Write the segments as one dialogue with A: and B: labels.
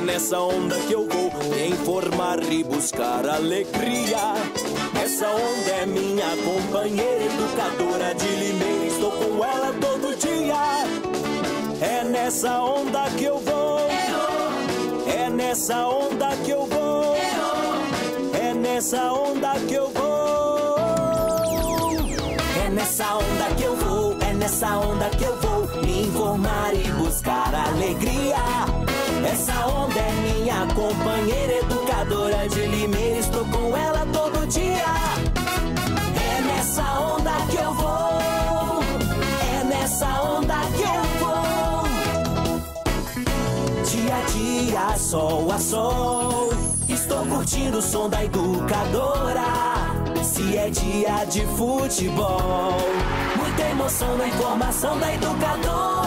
A: É nessa onda que eu vou me informar e buscar alegria. Essa onda é minha companheira educadora de Limeira. Estou com ela todo dia. É nessa onda que eu vou. É nessa onda que eu vou. É nessa onda que eu vou. É nessa onda que eu vou. É nessa onda que eu vou me informar e buscar alegria. Essa onda é minha companheira educadora de Limeira. Estou com ela todo dia. É nessa onda que eu vou. É nessa onda que eu vou. Dia a dia, sol a sol. Estou curtindo o som da educadora. Se é dia de futebol, muita emoção na informação da educadora.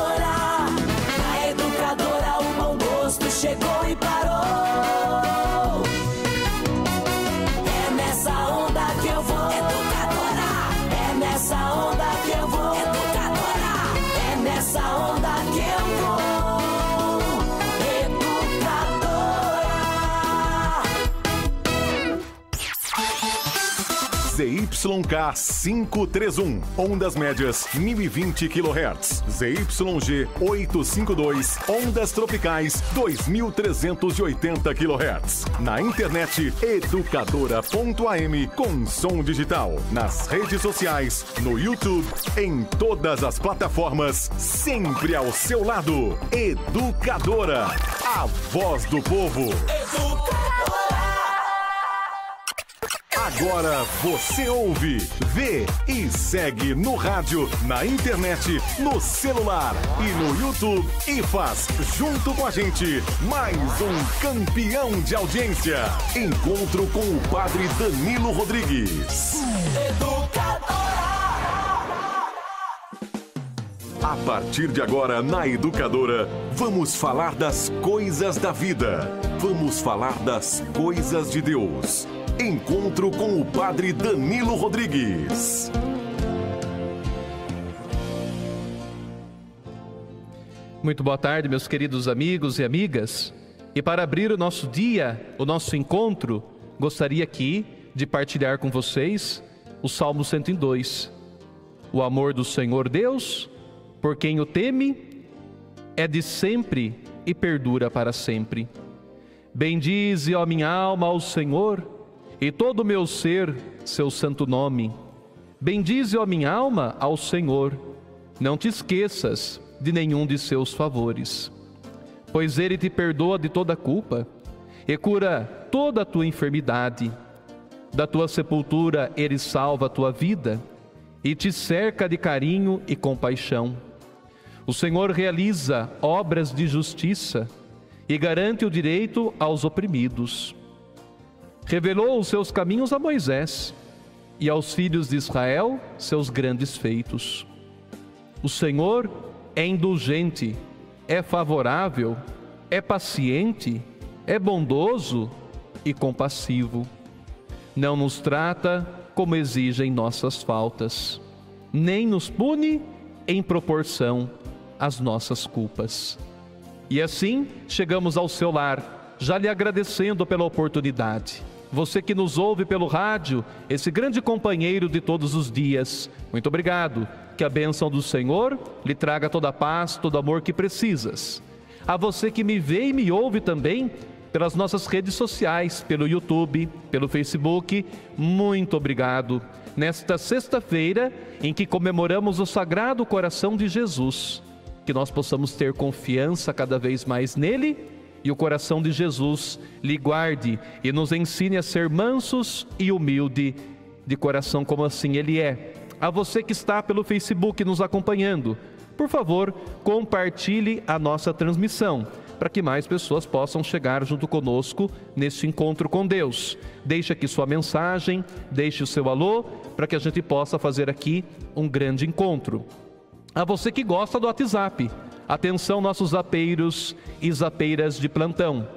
A: Chegou e parou.
B: ZYK 531, ondas médias 1020 kHz. ZYG 852, ondas tropicais 2380 kHz. Na internet educadora.am com som digital. Nas redes sociais, no YouTube, em todas as plataformas, sempre ao seu lado. Educadora, a voz do povo. Agora você ouve, vê e segue no rádio, na internet, no celular e no YouTube e faz junto com a gente mais um campeão de audiência. Encontro com o Padre Danilo Rodrigues. A partir de agora, na Educadora, vamos falar das coisas da vida. Vamos falar das coisas de Deus. Encontro com o Padre Danilo Rodrigues.
C: Muito boa tarde, meus queridos amigos e amigas. E para abrir o nosso dia, o nosso encontro, gostaria aqui de partilhar com vocês o Salmo 102. O amor do Senhor Deus, por quem o teme, é de sempre e perdura para sempre. Bendize, ó minha alma, ao Senhor, e todo o meu ser, seu santo nome. Bendize, ó minha alma, ao Senhor. Não te esqueças de nenhum de seus favores, pois ele te perdoa de toda culpa e cura toda a tua enfermidade. Da tua sepultura ele salva a tua vida e te cerca de carinho e compaixão. O Senhor realiza obras de justiça e garante o direito aos oprimidos. Revelou os seus caminhos a Moisés e aos filhos de Israel seus grandes feitos. O Senhor é indulgente, é favorável, é paciente, é bondoso e compassivo. Não nos trata como exigem nossas faltas, nem nos pune em proporção às nossas culpas. E assim chegamos ao seu lar, já lhe agradecendo pela oportunidade. Você que nos ouve pelo rádio, esse grande companheiro de todos os dias, muito obrigado. Que a bênção do Senhor lhe traga toda a paz, todo o amor que precisas. A você que me vê e me ouve também pelas nossas redes sociais, pelo YouTube, pelo Facebook, muito obrigado. Nesta sexta-feira, em que comemoramos o Sagrado Coração de Jesus, que nós possamos ter confiança cada vez mais nele e o coração de Jesus lhe guarde e nos ensine a ser mansos e humilde de coração, como assim ele é. A você que está pelo Facebook nos acompanhando, por favor, compartilhe a nossa transmissão para que mais pessoas possam chegar junto conosco neste encontro com Deus. Deixe aqui sua mensagem, deixe o seu alô, para que a gente possa fazer aqui um grande encontro. A você que gosta do WhatsApp, atenção nossos zapeiros e zapeiras de plantão.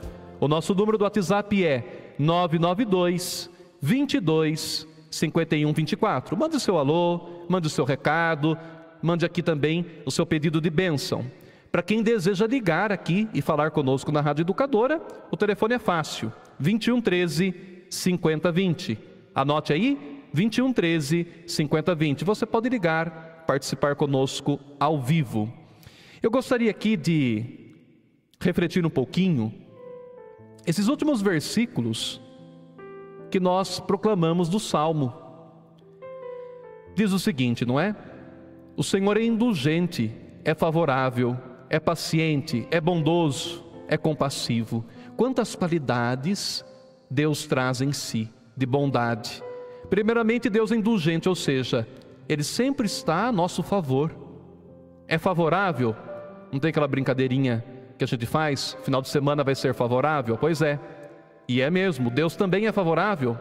C: O nosso número do WhatsApp é 992 22 5124. Mande o seu alô, mande o seu recado, mande aqui também o seu pedido de bênção. Para quem deseja ligar aqui e falar conosco na Rádio Educadora, o telefone é fácil: 21 13 50 20. Anote aí: 21 13 50 20. Você pode ligar, participar conosco ao vivo. Eu gostaria aqui de refletir um pouquinho esses últimos versículos que nós proclamamos do Salmo. Diz o seguinte, não é? O Senhor é indulgente, é favorável, é paciente, é bondoso, é compassivo. Quantas qualidades Deus traz em si de bondade. Primeiramente, Deus é indulgente, ou seja, Ele sempre está a nosso favor. É favorável? Não tem aquela brincadeirinha que a gente faz? Final de semana vai ser favorável? Pois é. E é mesmo, Deus também é favorável.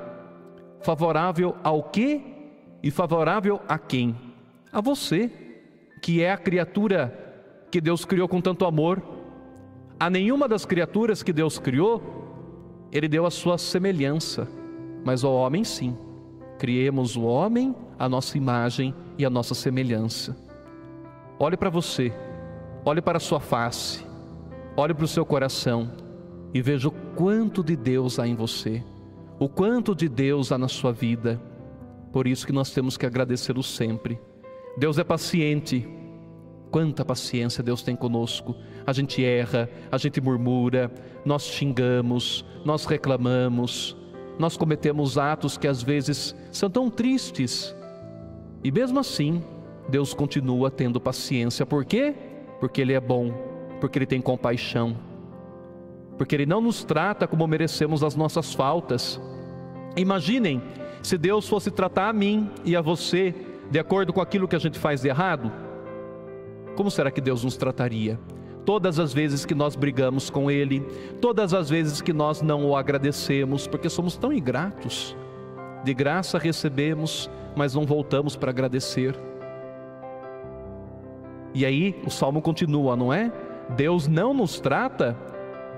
C: Favorável ao quê? E favorável a quem? A você, que é a criatura que Deus criou com tanto amor. A nenhuma das criaturas que Deus criou, Ele deu a sua semelhança, mas ao homem sim. Criemos o homem a nossa imagem e a nossa semelhança. Olhe para você, olhe para a sua face, olhe para o seu coração e veja o quanto de Deus há em você, o quanto de Deus há na sua vida. Por isso que nós temos que agradecê-lo sempre. Deus é paciente. Quanta paciência Deus tem conosco. A gente erra, a gente murmura, nós xingamos, nós reclamamos, nós cometemos atos que às vezes são tão tristes. E mesmo assim, Deus continua tendo paciência. Por quê? Porque Ele é bom, porque Ele tem compaixão porque Ele não nos trata como merecemos as nossas faltas. Imaginem se Deus fosse tratar a mim e a você de acordo com aquilo que a gente faz de errado. Como será que Deus nos trataria? Todas as vezes que nós brigamos com Ele, todas as vezes que nós não o agradecemos, porque somos tão ingratos. De graça recebemos, mas não voltamos para agradecer. E aí o salmo continua, não é? Deus não nos trata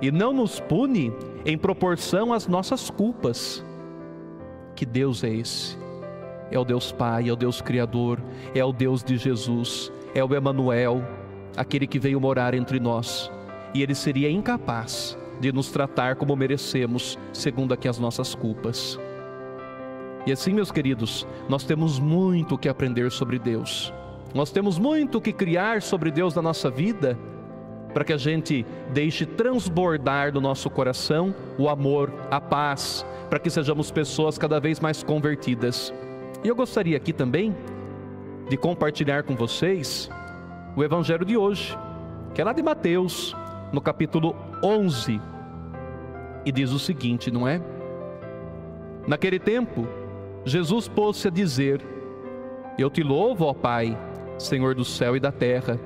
C: e não nos pune em proporção às nossas culpas. Que Deus é esse? É o Deus Pai, é o Deus Criador, é o Deus de Jesus, é o Emanuel, aquele que veio morar entre nós. E ele seria incapaz de nos tratar como merecemos, segundo aqui as nossas culpas. E assim, meus queridos, nós temos muito que aprender sobre Deus. Nós temos muito que criar sobre Deus na nossa vida para que a gente deixe transbordar do nosso coração o amor, a paz, para que sejamos pessoas cada vez mais convertidas. E eu gostaria aqui também de compartilhar com vocês o evangelho de hoje, que é lá de Mateus, no capítulo 11, e diz o seguinte, não é? Naquele tempo, Jesus pôs-se a dizer: Eu te louvo, ó Pai, Senhor do céu e da terra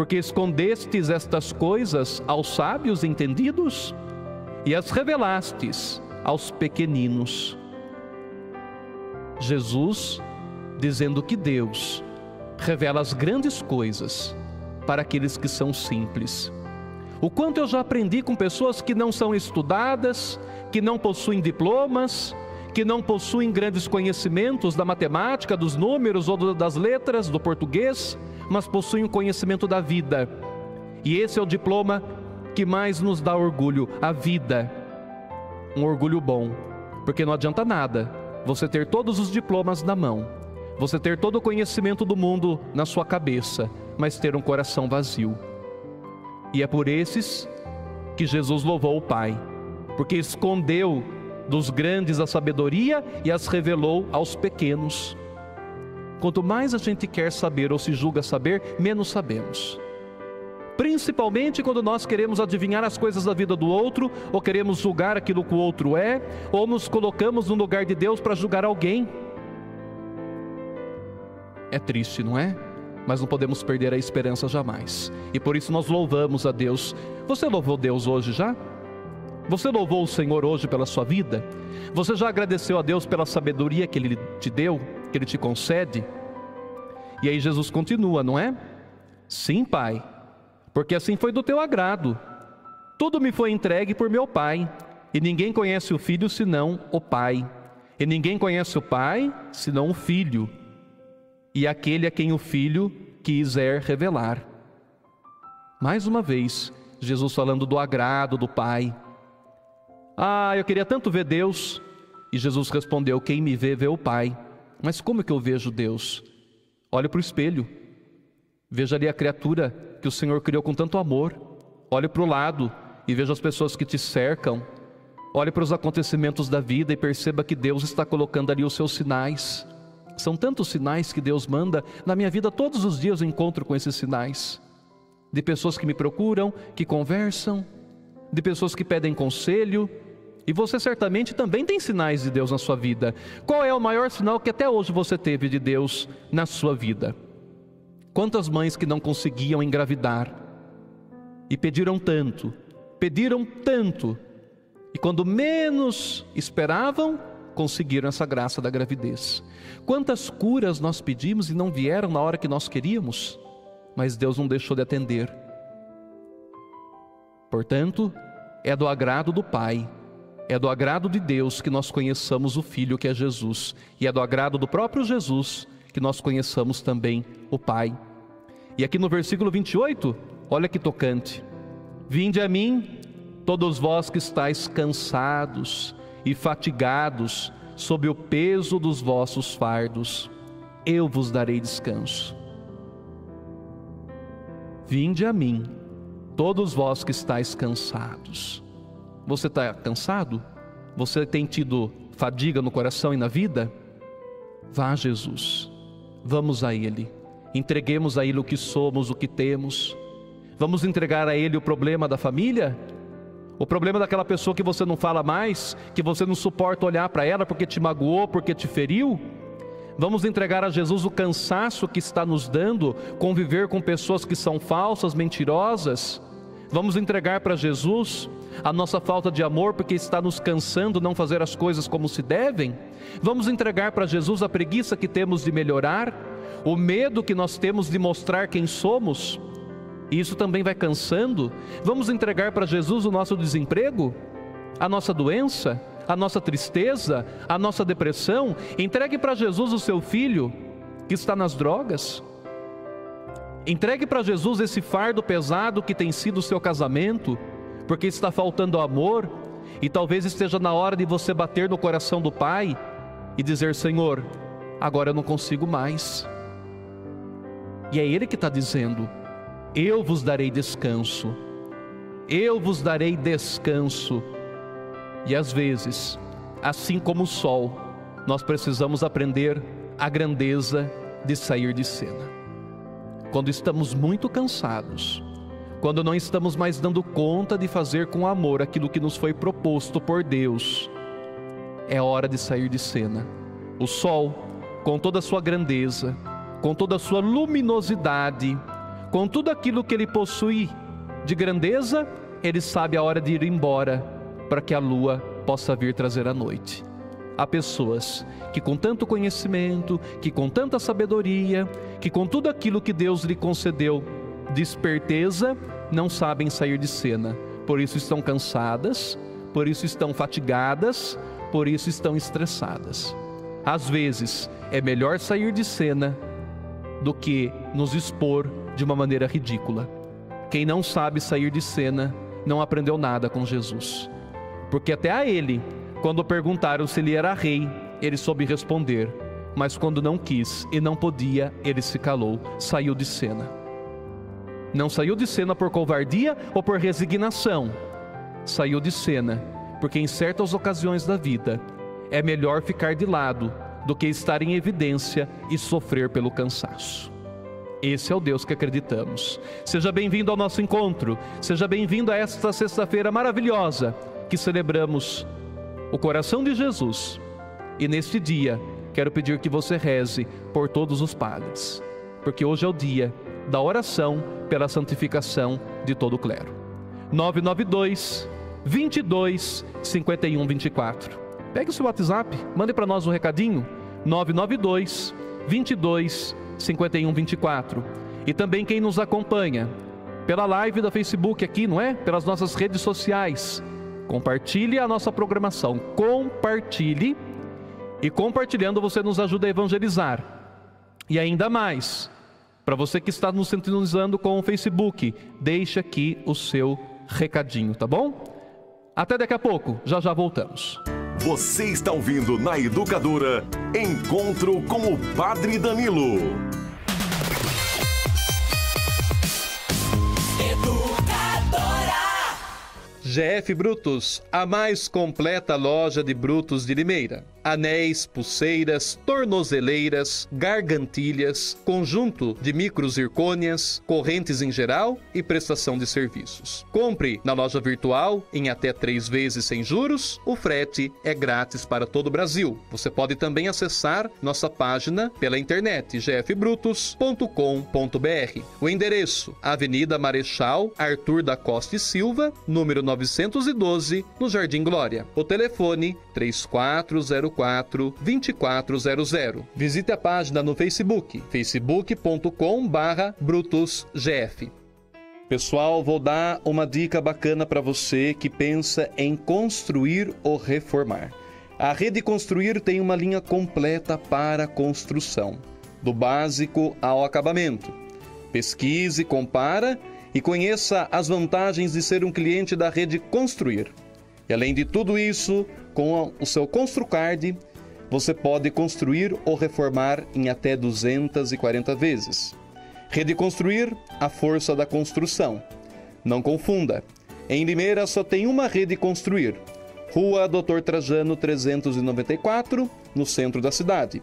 C: porque escondestes estas coisas aos sábios entendidos e as revelastes aos pequeninos. Jesus dizendo que Deus revela as grandes coisas para aqueles que são simples. O quanto eu já aprendi com pessoas que não são estudadas, que não possuem diplomas, que não possuem grandes conhecimentos da matemática, dos números ou das letras, do português, mas possuem o conhecimento da vida. E esse é o diploma que mais nos dá orgulho, a vida. Um orgulho bom, porque não adianta nada você ter todos os diplomas na mão, você ter todo o conhecimento do mundo na sua cabeça, mas ter um coração vazio. E é por esses que Jesus louvou o Pai, porque escondeu dos grandes a sabedoria e as revelou aos pequenos. Quanto mais a gente quer saber ou se julga saber, menos sabemos. Principalmente quando nós queremos adivinhar as coisas da vida do outro, ou queremos julgar aquilo que o outro é, ou nos colocamos no lugar de Deus para julgar alguém. É triste, não é? Mas não podemos perder a esperança jamais. E por isso nós louvamos a Deus. Você louvou Deus hoje já? Você louvou o Senhor hoje pela sua vida? Você já agradeceu a Deus pela sabedoria que Ele te deu, que Ele te concede? E aí Jesus continua, não é? Sim, Pai, porque assim foi do teu agrado. Tudo me foi entregue por meu Pai, e ninguém conhece o Filho senão o Pai, e ninguém conhece o Pai senão o Filho, e aquele a quem o Filho quiser revelar. Mais uma vez, Jesus falando do agrado do Pai. Ah, eu queria tanto ver Deus. E Jesus respondeu: Quem me vê, vê o Pai. Mas como é que eu vejo Deus? Olhe para o espelho. Veja ali a criatura que o Senhor criou com tanto amor. Olhe para o lado e veja as pessoas que te cercam. Olhe para os acontecimentos da vida e perceba que Deus está colocando ali os seus sinais. São tantos sinais que Deus manda. Na minha vida, todos os dias eu encontro com esses sinais. De pessoas que me procuram, que conversam, de pessoas que pedem conselho. E você certamente também tem sinais de Deus na sua vida. Qual é o maior sinal que até hoje você teve de Deus na sua vida? Quantas mães que não conseguiam engravidar e pediram tanto, pediram tanto, e quando menos esperavam, conseguiram essa graça da gravidez. Quantas curas nós pedimos e não vieram na hora que nós queríamos, mas Deus não deixou de atender. Portanto, é do agrado do Pai, é do agrado de Deus que nós conheçamos o Filho que é Jesus, e é do agrado do próprio Jesus que nós conheçamos também o Pai. E aqui no versículo 28, olha que tocante: Vinde a mim, todos vós que estáis cansados e fatigados sob o peso dos vossos fardos, eu vos darei descanso. Vinde a mim, todos vós que estáis cansados. Você está cansado? Você tem tido fadiga no coração e na vida? Vá a Jesus, vamos a Ele, entreguemos a Ele o que somos, o que temos. Vamos entregar a Ele o problema da família? O problema daquela pessoa que você não fala mais, que você não suporta olhar para ela porque te magoou, porque te feriu. Vamos entregar a Jesus o cansaço que está nos dando conviver com pessoas que são falsas, mentirosas. Vamos entregar para Jesus a nossa falta de amor porque está nos cansando não fazer as coisas como se devem. Vamos entregar para Jesus a preguiça que temos de melhorar, o medo que nós temos de mostrar quem somos isso também vai cansando, vamos entregar para Jesus o nosso desemprego, a nossa doença, a nossa tristeza, a nossa depressão. Entregue para Jesus o seu filho que está nas drogas. Entregue para Jesus esse fardo pesado que tem sido o seu casamento, porque está faltando amor, e talvez esteja na hora de você bater no coração do Pai e dizer: Senhor, agora eu não consigo mais. E é Ele que está dizendo: eu vos darei descanso, eu vos darei descanso. E às vezes, assim como o sol, nós precisamos aprender a grandeza de sair de cena. Quando estamos muito cansados, quando não estamos mais dando conta de fazer com amor aquilo que nos foi proposto por Deus, é hora de sair de cena. O sol, com toda a sua grandeza, com toda a sua luminosidade, com tudo aquilo que ele possui de grandeza, ele sabe a hora de ir embora para que a lua possa vir trazer a noite. Há pessoas que, com tanto conhecimento, que com tanta sabedoria, que com tudo aquilo que Deus lhe concedeu de esperteza, não sabem sair de cena. Por isso estão cansadas, por isso estão fatigadas, por isso estão estressadas. Às vezes é melhor sair de cena do que nos expor de uma maneira ridícula. Quem não sabe sair de cena não aprendeu nada com Jesus. Porque até a ele, quando perguntaram se ele era rei, ele soube responder, mas quando não quis e não podia, ele se calou, saiu de cena. Não saiu de cena por covardia ou por resignação, saiu de cena porque em certas ocasiões da vida é melhor ficar de lado do que estar em evidência e sofrer pelo cansaço. Esse é o Deus que acreditamos. Seja bem-vindo ao nosso encontro, seja bem-vindo a esta sexta-feira maravilhosa que celebramos o coração de Jesus. E neste dia, quero pedir que você reze por todos os padres, porque hoje é o dia da oração pela santificação de todo o clero. 992 22 51 24. Pegue o seu WhatsApp, mande para nós um recadinho. 992 22 51 24. E também quem nos acompanha pela live da Facebook aqui, não é? Pelas nossas redes sociais. Compartilhe a nossa programação. Compartilhe. E compartilhando você nos ajuda a evangelizar. E ainda mais, Para você que está nos sintonizando com o Facebook, deixe aqui o seu recadinho, tá bom? Até daqui a pouco, já já voltamos.
B: Você está ouvindo na Educadora Encontro com o Padre Danilo.
C: GF Brutos, a mais completa loja de brutos de Limeira anéis, pulseiras, tornozeleiras, gargantilhas, conjunto de microzircônias, correntes em geral e prestação de serviços. Compre na loja virtual em até três vezes sem juros. O frete é grátis para todo o Brasil. Você pode também acessar nossa página pela internet gfbrutos.com.br. O endereço: Avenida Marechal Arthur da Costa e Silva, número 912, no Jardim Glória. O telefone 3404 04 2400. Visite a página no Facebook, facebook.com barra. Pessoal, vou dar uma dica bacana para você que pensa em construir ou reformar. A Rede Construir tem uma linha completa para construção, do básico ao acabamento. Pesquise, compara e conheça as vantagens de ser um cliente da Rede Construir. E além de tudo isso, com o seu ConstruCard, você pode construir ou reformar em até 240 vezes. Rede Construir, a força da construção. Não confunda. Em Limeira só tem uma Rede Construir. Rua Doutor Trajano 394, no centro da cidade.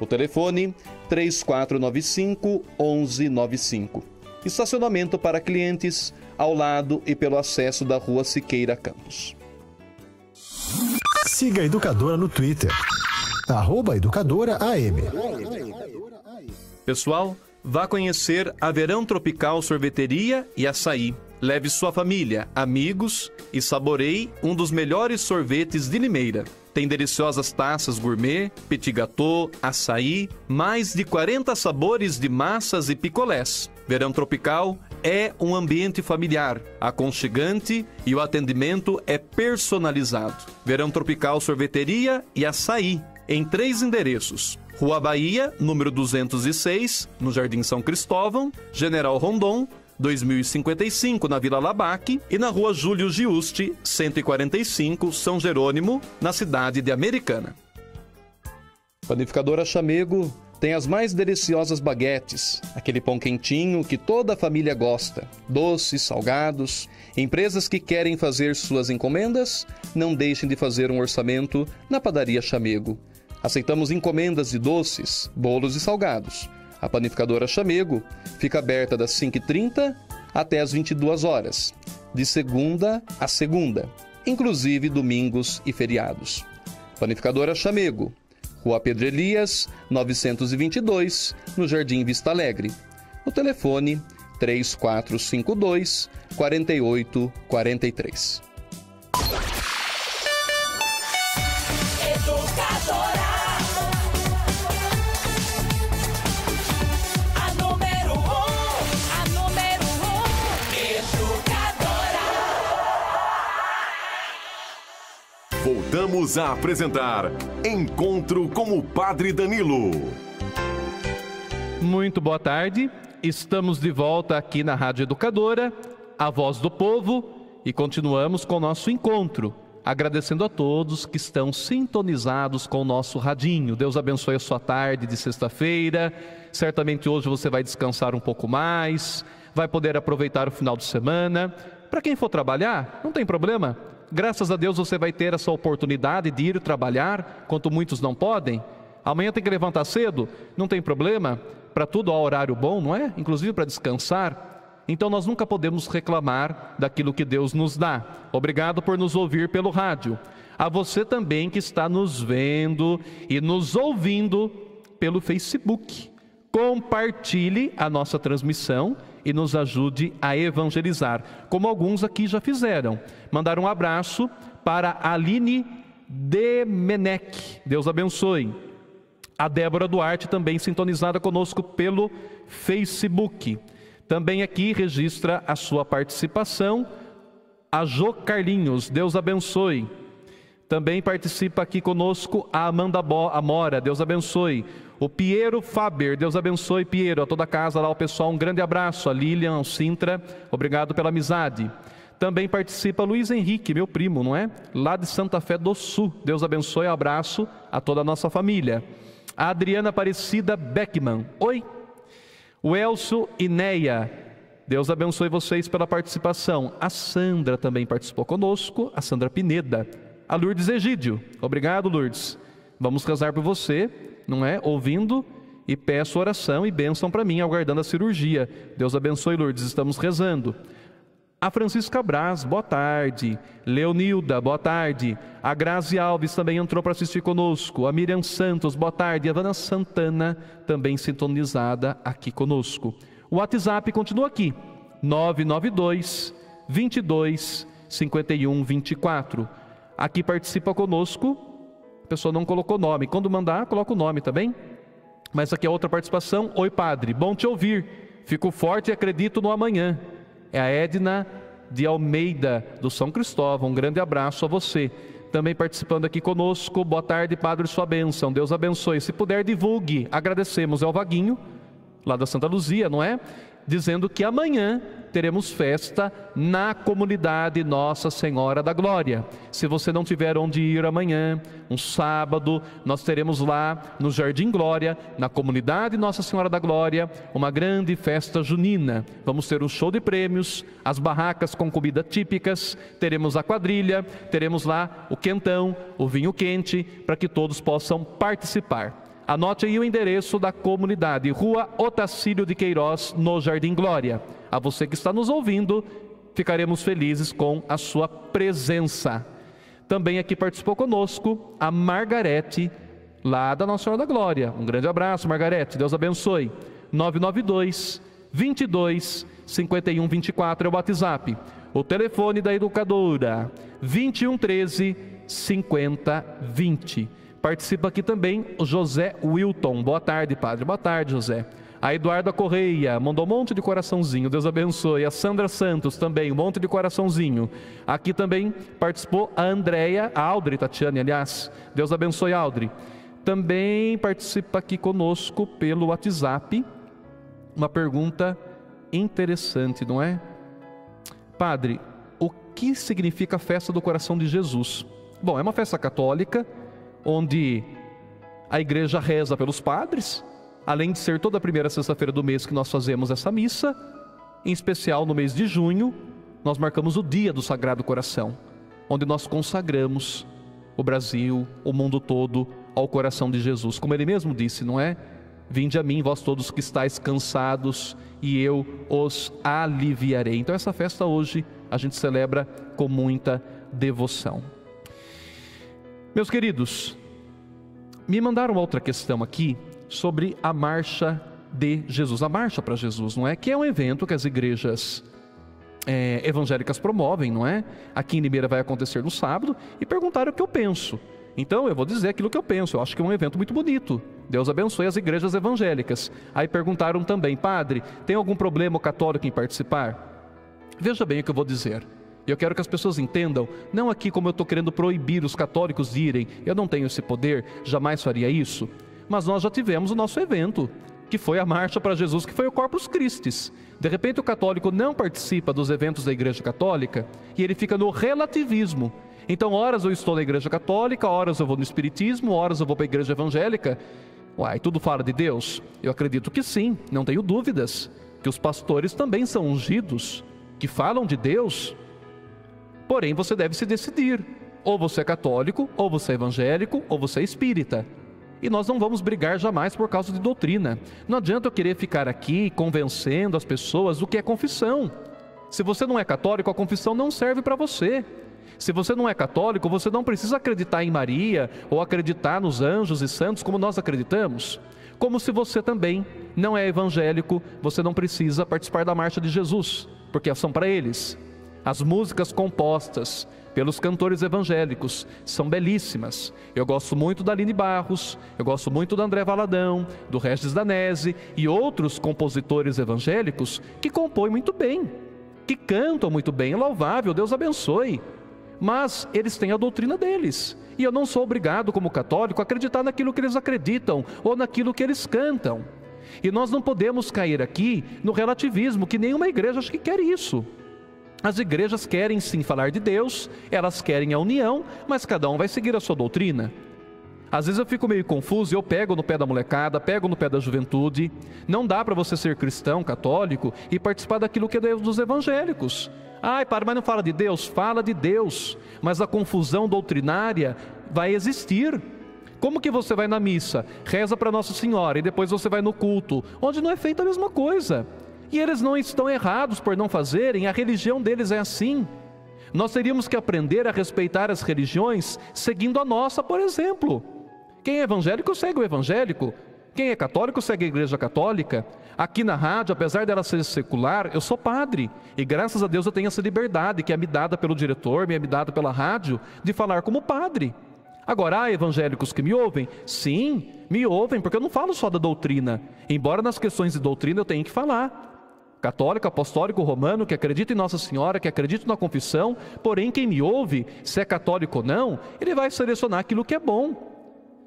C: O telefone 3495 1195. Estacionamento para clientes ao lado e pelo acesso da Rua Siqueira Campos.
D: Siga a Educadora no Twitter. Arroba Educadora AM.
C: Pessoal, vá conhecer a Verão Tropical Sorveteria e Açaí. Leve sua família, amigos e saboreie um dos melhores sorvetes de Limeira. Tem deliciosas taças gourmet, petit gâteau, açaí, mais de 40 sabores de massas e picolés. Verão Tropical é um ambiente familiar, aconchegante e o atendimento é personalizado. Verão Tropical Sorveteria e Açaí, em três endereços. Rua Bahia, número 206, no Jardim São Cristóvão, General Rondon, 2055 na Vila Labaque e na Rua Júlio Giusti, 145, São Jerônimo, na cidade de Americana. Panificadora Chamego tem as mais deliciosas baguetes, aquele pão quentinho que toda a família gosta, doces, salgados. Empresas que querem fazer suas encomendas, não deixem de fazer um orçamento na Padaria Chamego. Aceitamos encomendas de doces, bolos e salgados. A panificadora Chamego fica aberta das 5h30 até as 22 horas, de segunda a segunda, inclusive domingos e feriados. Panificadora Chamego, Rua Pedro Elias, 922, no Jardim Vista Alegre. O telefone 3452 4843.
B: Voltamos a apresentar Encontro com o Padre Danilo.
C: Muito boa tarde. Estamos de volta aqui na Rádio Educadora, a voz do povo, e continuamos com o nosso encontro. Agradecendo a todos que estão sintonizados com o nosso radinho. Deus abençoe a sua tarde de sexta-feira. Certamente hoje você vai descansar um pouco mais, vai poder aproveitar o final de semana. Para quem for trabalhar, não tem problema graças a Deus você vai ter essa oportunidade de ir trabalhar, quanto muitos não podem. Amanhã tem que levantar cedo, não tem problema, para tudo há horário bom, não é? Inclusive para descansar. Então nós nunca podemos reclamar daquilo que Deus nos dá. Obrigado por nos ouvir pelo rádio. A você também que está nos vendo e nos ouvindo pelo Facebook. Compartilhe a nossa transmissão e nos ajude a evangelizar, como alguns aqui já fizeram. Mandar um abraço para Aline Demenec. Deus abençoe. A Débora Duarte também sintonizada conosco pelo Facebook. Também aqui registra a sua participação. A Jo Carlinhos, Deus abençoe. Também participa aqui conosco a Amanda Bo Amora, Deus abençoe. O Piero Faber, Deus abençoe, Piero, a toda a casa lá, o pessoal, um grande abraço. A Lilian, o Sintra, obrigado pela amizade. Também participa Luiz Henrique, meu primo, não é? Lá de Santa Fé do Sul. Deus abençoe, abraço a toda a nossa família. A Adriana Aparecida Beckman, oi. O Elcio Ineia, Deus abençoe vocês pela participação. A Sandra também participou conosco, a Sandra Pineda. A Lourdes Egídio, obrigado Lourdes. Vamos rezar por você, não é? Ouvindo e peço oração e bênção para mim, aguardando a cirurgia. Deus abençoe, Lourdes, estamos rezando. A Francisca Braz, boa tarde. Leonilda, boa tarde. A Grazi Alves também entrou para assistir conosco. A Miriam Santos, boa tarde. A Vana Santana, também sintonizada aqui conosco. O WhatsApp continua aqui, 992 22 51 24. Aqui participa conosco, a pessoa não colocou nome. Quando mandar, coloca o nome, tá? Mas aqui é outra participação. Oi, padre, bom te ouvir. Fico forte e acredito no amanhã é a Edna de Almeida, do São Cristóvão. Um grande abraço a você. Também participando aqui conosco, boa tarde, Padre, sua bênção. Deus abençoe. Se puder, divulgue. Agradecemos. É o Vaguinho, lá da Santa Luzia, não é? Dizendo que amanhã teremos festa na comunidade Nossa Senhora da Glória. Se você não tiver onde ir amanhã, um sábado, nós teremos lá no Jardim Glória, na comunidade Nossa Senhora da Glória, uma grande festa junina. Vamos ter um show de prêmios, as barracas com comida típicas, teremos a quadrilha, teremos lá o quentão, o vinho quente, para que todos possam participar. Anote aí o endereço da comunidade, Rua Otacílio de Queiroz, no Jardim Glória. A você que está nos ouvindo, ficaremos felizes com a sua presença. Também aqui participou conosco a Margarete, lá da Nossa Senhora da Glória. Um grande abraço, Margarete, Deus abençoe. 992 22 51 24 é o WhatsApp. O telefone da educadora 2113 5020. Participa aqui também o José Wilton. Boa tarde, padre. Boa tarde, José. A Eduarda Correia mandou um monte de coraçãozinho, Deus abençoe. A Sandra Santos também, um monte de coraçãozinho. Aqui também participou a Andréia, a Aldri Tatiane, aliás. Deus abençoe, Aldri. Também participa aqui conosco pelo WhatsApp uma pergunta interessante, não é? Padre, o que significa a festa do coração de Jesus? Bom, é uma festa católica onde a igreja reza pelos padres, além de ser toda a primeira sexta-feira do mês que nós fazemos essa missa, em especial no mês de junho, nós marcamos o dia do Sagrado Coração, onde nós consagramos o Brasil, o mundo todo ao coração de Jesus. Como ele mesmo disse, não é? Vinde a mim, vós todos que estáis cansados, e eu os aliviarei. Então, essa festa hoje a gente celebra com muita devoção. Meus queridos, me mandaram outra questão aqui sobre a marcha de Jesus, a marcha para Jesus, não é? Que é um evento que as igrejas é, evangélicas promovem, não é? Aqui em Limeira vai acontecer no sábado e perguntaram o que eu penso. Então eu vou dizer aquilo que eu penso. Eu acho que é um evento muito bonito. Deus abençoe as igrejas evangélicas. Aí perguntaram também, padre, tem algum problema o católico em participar? Veja bem o que eu vou dizer. E eu quero que as pessoas entendam, não aqui como eu estou querendo proibir os católicos de irem, eu não tenho esse poder, jamais faria isso. Mas nós já tivemos o nosso evento, que foi a Marcha para Jesus, que foi o Corpus Christi. De repente o católico não participa dos eventos da Igreja Católica e ele fica no relativismo. Então, horas eu estou na Igreja Católica, horas eu vou no Espiritismo, horas eu vou para a Igreja Evangélica. Uai, tudo fala de Deus? Eu acredito que sim, não tenho dúvidas. Que os pastores também são ungidos, que falam de Deus, Porém, você deve se decidir. Ou você é católico, ou você é evangélico, ou você é espírita. E nós não vamos brigar jamais por causa de doutrina. Não adianta eu querer ficar aqui convencendo as pessoas do que é confissão. Se você não é católico, a confissão não serve para você. Se você não é católico, você não precisa acreditar em Maria ou acreditar nos anjos e santos como nós acreditamos. Como se você também não é evangélico, você não precisa participar da marcha de Jesus, porque são para eles. As músicas compostas pelos cantores evangélicos são belíssimas. Eu gosto muito da Aline Barros, eu gosto muito do André Valadão, do Regis Danese e outros compositores evangélicos que compõem muito bem, que cantam muito bem, louvável, Deus abençoe. Mas eles têm a doutrina deles. E eu não sou obrigado, como católico, a acreditar naquilo que eles acreditam ou naquilo que eles cantam. E nós não podemos cair aqui no relativismo, que nenhuma igreja acho que quer isso. As igrejas querem sim falar de Deus, elas querem a união, mas cada um vai seguir a sua doutrina. Às vezes eu fico meio confuso eu pego no pé da molecada, pego no pé da juventude. Não dá para você ser cristão, católico e participar daquilo que é dos evangélicos. Ai, para, mas não fala de Deus? Fala de Deus, mas a confusão doutrinária vai existir. Como que você vai na missa, reza para Nossa Senhora e depois você vai no culto, onde não é feita a mesma coisa? E eles não estão errados por não fazerem, a religião deles é assim. Nós teríamos que aprender a respeitar as religiões seguindo a nossa, por exemplo. Quem é evangélico segue o evangélico, quem é católico segue a igreja católica. Aqui na rádio, apesar dela ser secular, eu sou padre. E graças a Deus eu tenho essa liberdade que é me dada pelo diretor, me é me dada pela rádio, de falar como padre. Agora, há evangélicos que me ouvem? Sim, me ouvem, porque eu não falo só da doutrina. Embora nas questões de doutrina eu tenha que falar. Católico, apostólico, romano, que acredita em Nossa Senhora, que acredita na confissão, porém quem me ouve, se é católico ou não, ele vai selecionar aquilo que é bom.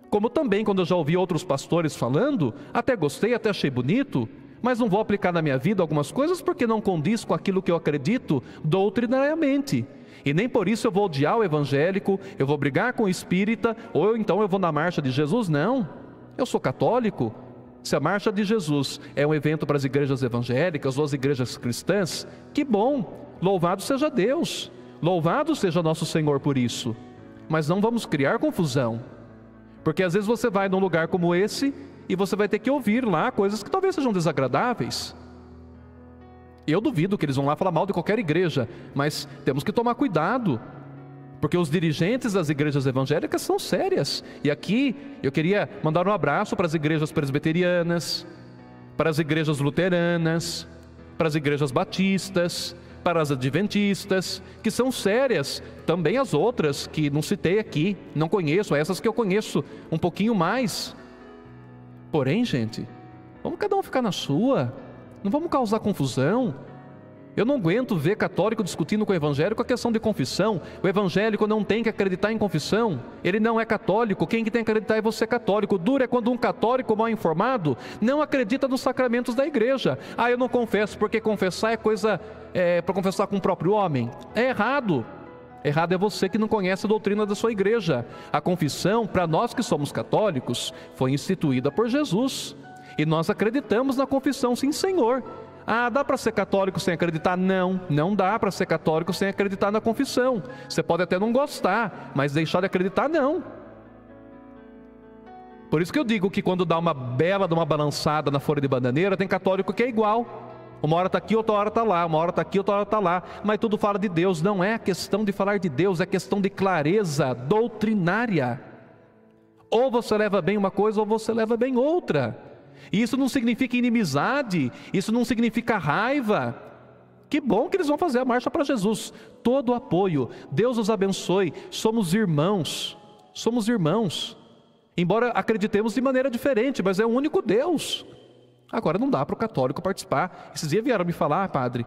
C: Como também, quando eu já ouvi outros pastores falando, até gostei, até achei bonito, mas não vou aplicar na minha vida algumas coisas porque não condiz com aquilo que eu acredito doutrinariamente. E nem por isso eu vou odiar o evangélico, eu vou brigar com o espírita, ou então eu vou na marcha de Jesus. Não. Eu sou católico. Se a marcha de Jesus é um evento para as igrejas evangélicas ou as igrejas cristãs, que bom. Louvado seja Deus. Louvado seja nosso Senhor por isso. Mas não vamos criar confusão. Porque às vezes você vai num lugar como esse e você vai ter que ouvir lá coisas que talvez sejam desagradáveis. Eu duvido que eles vão lá falar mal de qualquer igreja, mas temos que tomar cuidado, porque os dirigentes das igrejas evangélicas são sérias. E aqui eu queria mandar um abraço para as igrejas presbiterianas, para as igrejas luteranas, para as igrejas batistas, para as adventistas, que são sérias, também as outras que não citei aqui, não conheço, essas que eu conheço um pouquinho mais. Porém, gente, vamos cada um ficar na sua. Não vamos causar confusão. Eu não aguento ver católico discutindo com o evangélico a questão de confissão. O evangélico não tem que acreditar em confissão. Ele não é católico. Quem que tem que acreditar é você católico. Duro é quando um católico mal informado não acredita nos sacramentos da igreja. Ah, eu não confesso porque confessar é coisa é, para confessar com o próprio homem. É errado. Errado é você que não conhece a doutrina da sua igreja. A confissão, para nós que somos católicos, foi instituída por Jesus. E nós acreditamos na confissão, sim, Senhor. Ah, dá para ser católico sem acreditar? Não, não dá para ser católico sem acreditar na confissão. Você pode até não gostar, mas deixar de acreditar, não. Por isso que eu digo que quando dá uma bela de uma balançada na folha de bananeira, tem católico que é igual. Uma hora está aqui, outra hora está lá, uma hora está aqui, outra hora está lá, mas tudo fala de Deus. Não é questão de falar de Deus, é questão de clareza doutrinária. Ou você leva bem uma coisa, ou você leva bem outra. E isso não significa inimizade, isso não significa raiva. Que bom que eles vão fazer a marcha para Jesus. Todo o apoio. Deus os abençoe. Somos irmãos. Somos irmãos. Embora acreditemos de maneira diferente, mas é o único Deus. Agora não dá para o católico participar. Esses dias vieram me falar, padre,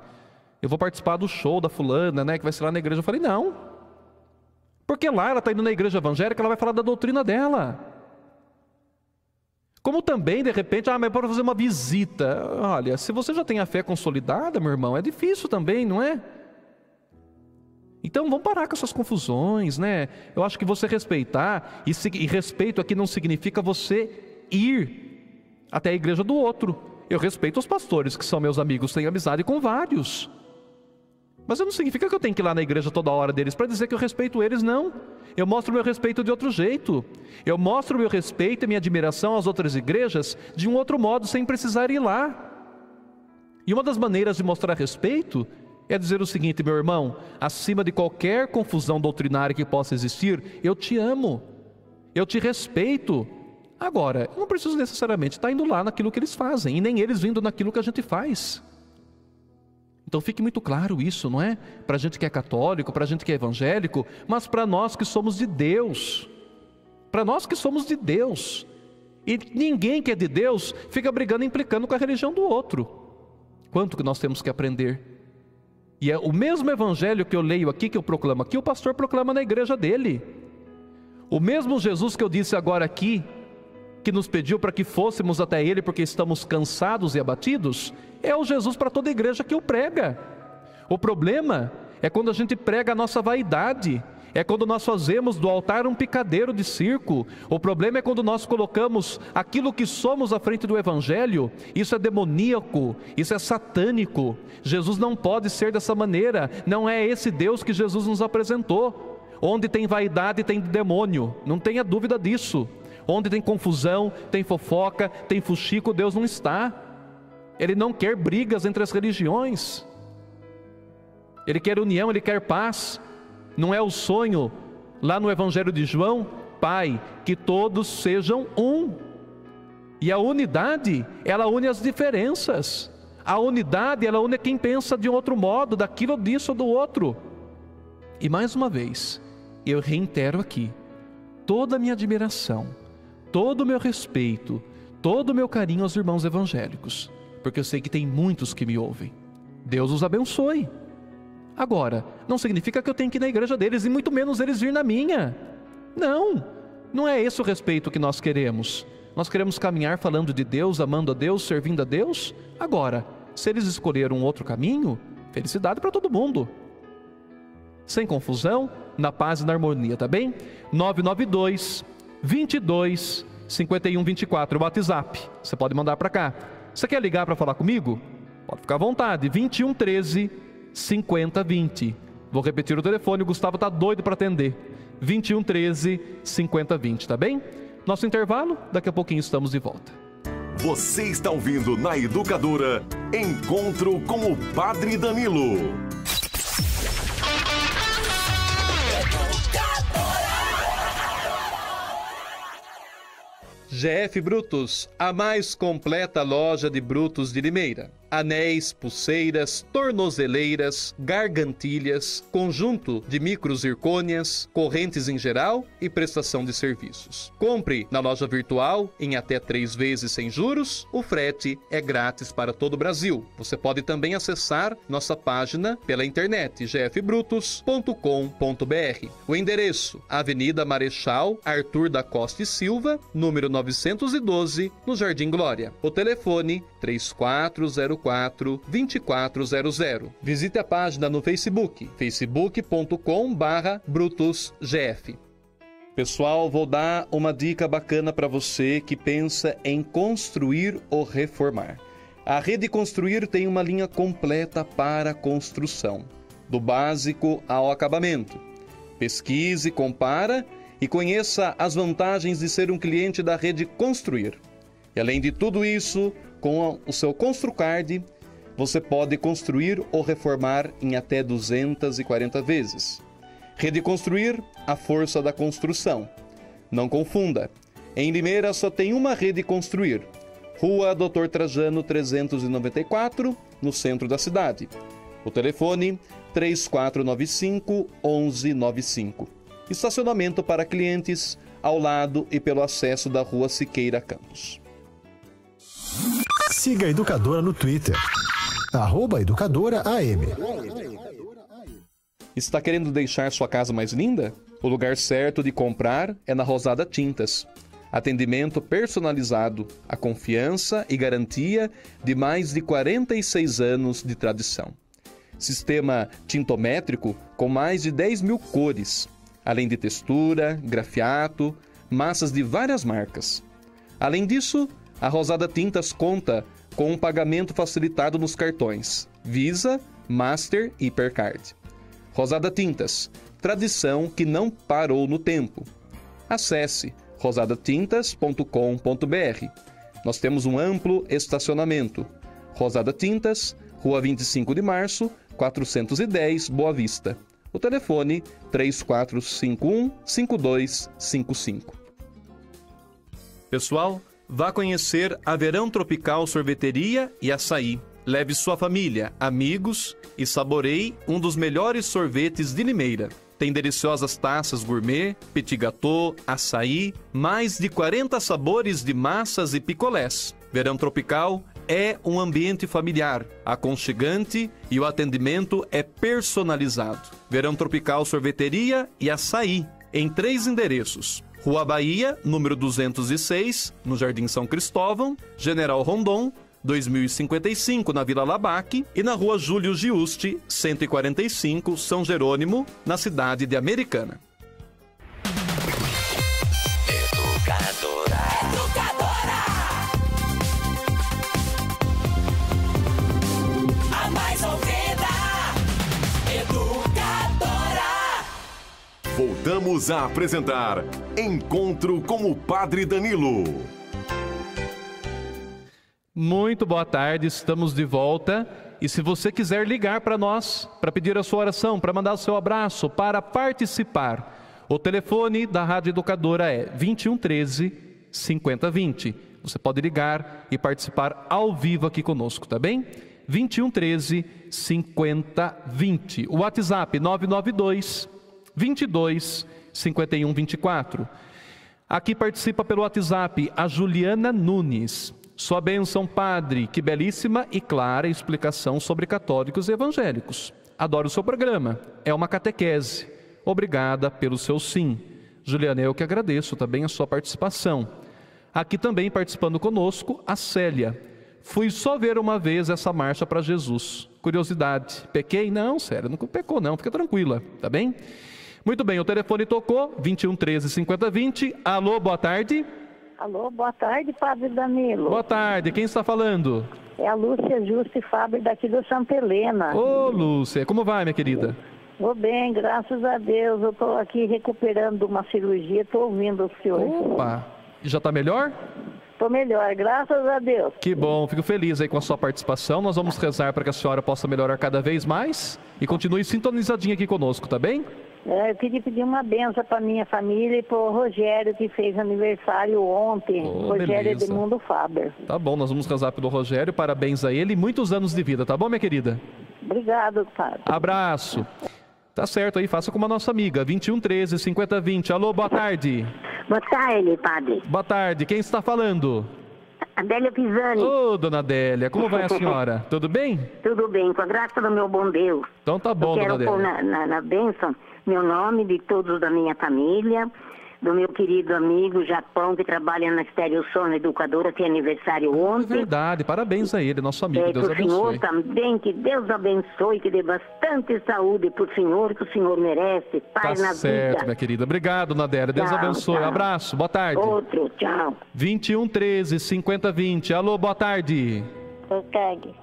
C: eu vou participar do show da fulana, né, que vai ser lá na igreja. Eu falei, não. Porque lá ela está indo na igreja evangélica, ela vai falar da doutrina dela. Como também, de repente, ah, mas para fazer uma visita. Olha, se você já tem a fé consolidada, meu irmão, é difícil também, não é? Então vamos parar com essas confusões, né? Eu acho que você respeitar, e, e respeito aqui não significa você ir até a igreja do outro. Eu respeito os pastores que são meus amigos, tenho amizade com vários. Mas não significa que eu tenho que ir lá na igreja toda hora deles para dizer que eu respeito eles, não. Eu mostro meu respeito de outro jeito. Eu mostro meu respeito e minha admiração às outras igrejas de um outro modo, sem precisar ir lá. E uma das maneiras de mostrar respeito é dizer o seguinte, meu irmão: acima de qualquer confusão doutrinária que possa existir, eu te amo, eu te respeito. Agora, eu não preciso necessariamente estar indo lá naquilo que eles fazem, e nem eles vindo naquilo que a gente faz. Então fique muito claro isso, não é? Para a gente que é católico, para a gente que é evangélico, mas para nós que somos de Deus. Para nós que somos de Deus. E ninguém que é de Deus fica brigando implicando com a religião do outro. Quanto que nós temos que aprender? E é o mesmo evangelho que eu leio aqui, que eu proclamo aqui, o pastor proclama na igreja dele. O mesmo Jesus que eu disse agora aqui, que nos pediu para que fôssemos até Ele porque estamos cansados e abatidos, é o Jesus para toda igreja que o prega. O problema é quando a gente prega a nossa vaidade, é quando nós fazemos do altar um picadeiro de circo. O problema é quando nós colocamos aquilo que somos à frente do Evangelho. Isso é demoníaco, isso é satânico. Jesus não pode ser dessa maneira. Não é esse Deus que Jesus nos apresentou. Onde tem vaidade, tem demônio. Não tenha dúvida disso. Onde tem confusão, tem fofoca, tem fuxico, Deus não está. Ele não quer brigas entre as religiões. Ele quer união, ele quer paz. Não é o sonho lá no Evangelho de João, Pai, que todos sejam um. E a unidade, ela une as diferenças. A unidade, ela une quem pensa de um outro modo, daquilo, disso ou do outro. E mais uma vez, eu reitero aqui toda a minha admiração, todo o meu respeito, todo o meu carinho aos irmãos evangélicos, porque eu sei que tem muitos que me ouvem. Deus os abençoe. Agora, não significa que eu tenho que ir na igreja deles e muito menos eles vir na minha. Não, não é esse o respeito que nós queremos. Nós queremos caminhar falando de Deus, amando a Deus, servindo a Deus. Agora, se eles escolheram um outro caminho, felicidade para todo mundo. Sem confusão, na paz e na harmonia, tá bem? 992 22 51 24, o WhatsApp. Você pode mandar para cá. Você quer ligar para falar comigo? Pode ficar à vontade. 21 13 5020. Vou repetir o telefone, o Gustavo está doido para atender. 21 13 5020, tá bem? Nosso intervalo, daqui a pouquinho estamos de volta.
B: Você está ouvindo na Educadora Encontro com o Padre Danilo.
C: GF Brutos, a mais completa loja de brutos de Limeira anéis, pulseiras, tornozeleiras, gargantilhas, conjunto de microzircônias, correntes em geral e prestação de serviços. Compre na loja virtual em até três vezes sem juros. O frete é grátis para todo o Brasil. Você pode também acessar nossa página pela internet gfbrutos.com.br. O endereço: Avenida Marechal Arthur da Costa e Silva, número 912, no Jardim Glória. O telefone 3404 2400. Visite a página no Facebook, facebook.com barra brutusgf. Pessoal, vou dar uma dica bacana para você que pensa em construir ou reformar. A Rede Construir tem uma linha completa para construção, do básico ao acabamento. Pesquise, compara e conheça as vantagens de ser um cliente da Rede Construir. E além de tudo isso, com o seu ConstruCard, você pode construir ou reformar em até 240 vezes. Rede Construir, a força da construção. Não confunda. Em Limeira só tem uma Rede Construir. Rua Doutor Trajano 394, no centro da cidade. O telefone 3495 1195. Estacionamento para clientes ao lado e pelo acesso da Rua Siqueira Campos.
D: Siga a Educadora no Twitter. Arroba Educadora AM.
C: Está querendo deixar sua casa mais linda? O lugar certo de comprar é na Rosada Tintas. Atendimento personalizado, a confiança e garantia de mais de 46 anos de tradição. Sistema tintométrico com mais de 10 mil cores, além de textura, grafiato, massas de várias marcas. Além disso, a Rosada Tintas conta com um pagamento facilitado nos cartões Visa, Master e Hipercard. Rosada Tintas, tradição que não parou no tempo. Acesse rosadatintas.com.br. Nós temos um amplo estacionamento. Rosada Tintas, Rua 25 de Março, 410, Boa Vista. O telefone 3451 5255. Pessoal, vá conhecer a Verão Tropical Sorveteria e Açaí. Leve sua família, amigos e saboreie um dos melhores sorvetes de Limeira. Tem deliciosas taças gourmet, petit gâteau, açaí, mais de 40 sabores de massas e picolés. Verão Tropical é um ambiente familiar, aconchegante e o atendimento é personalizado. Verão Tropical Sorveteria e Açaí. em três endereços: Rua Bahia, número 206, no Jardim São Cristóvão, General Rondon, 2055 na Vila Labaque e na Rua Júlio Giusti, 145, São Jerônimo, na cidade de Americana.
B: Voltamos a apresentar Encontro com o Padre Danilo.
C: Muito boa tarde, estamos de volta. E se você quiser ligar para nós, para pedir a sua oração, para mandar o seu abraço, para participar, o telefone da Rádio Educadora é 2113 5020. Você pode ligar e participar ao vivo aqui conosco, tá bem? 2113 5020. O WhatsApp 992 22 51 24. Aqui participa pelo WhatsApp a Juliana Nunes. Sua bênção, Padre, que belíssima e clara explicação sobre católicos e evangélicos. Adoro o seu programa, é uma catequese. Obrigada pelo seu sim. Juliana, eu que agradeço também a sua participação. Aqui também participando conosco, a Célia. Fui só ver uma vez essa marcha para Jesus. Curiosidade. Pequei? Não, sério, não pecou não, fica tranquila, tá bem? Muito bem, o telefone tocou, 21 13 50 20. Alô, boa tarde.
E: Alô, boa tarde, Padre Danilo.
C: Boa tarde, quem está falando?
E: É a Lúcia Juste Fábio daqui do Santa Helena.
C: Ô, Lúcia, como vai, minha querida?
E: Vou bem, graças a Deus. Eu estou aqui recuperando uma cirurgia, estou ouvindo o senhor.
C: Opa, já está melhor?
E: Estou melhor, graças a Deus.
C: Que bom, fico feliz aí com a sua participação. Nós vamos rezar para que a senhora possa melhorar cada vez mais e continue sintonizadinha aqui conosco, tá bem?
E: É, eu queria pedir uma benção para minha família e para o Rogério, que fez aniversário ontem.
C: Oh,
E: Rogério
C: beleza.
E: Edmundo Faber.
C: Tá bom, nós vamos rezar pelo Rogério, parabéns a ele e muitos anos de vida, tá bom, minha querida?
E: Obrigado, Padre.
C: Abraço. Tá certo aí, faça como a nossa amiga, 21 13 50 20. Alô, boa tarde.
F: Boa tarde, padre.
C: Boa tarde, quem está falando?
F: Adélia Pisani.
C: Ô, dona Adélia, como vai a senhora? Tudo bem?
F: Tudo bem, com a graça do meu bom Deus.
C: Então tá bom,
F: Eu
C: dona
F: quero pôr
C: Adélia.
F: na, na, na bênção meu nome, de todos da minha família, do meu querido amigo Japão, que trabalha na Estéreo Sono Educadora, tem aniversário
C: É
F: ontem.
C: verdade, parabéns a ele, nosso amigo,
F: É,
C: Deus
F: pro senhor
C: abençoe.
F: também, que Deus abençoe, que dê bastante saúde pro senhor, que o senhor merece,
C: Tá
F: paz na
C: certo,
F: vida.
C: minha querida. Obrigado, Nadélia. Deus
F: Tchau,
C: abençoe.
F: tchau.
C: Abraço, boa tarde.
F: Outro, tchau.
C: 21 13 50 20. Alô, boa tarde.
E: Ô, Tag,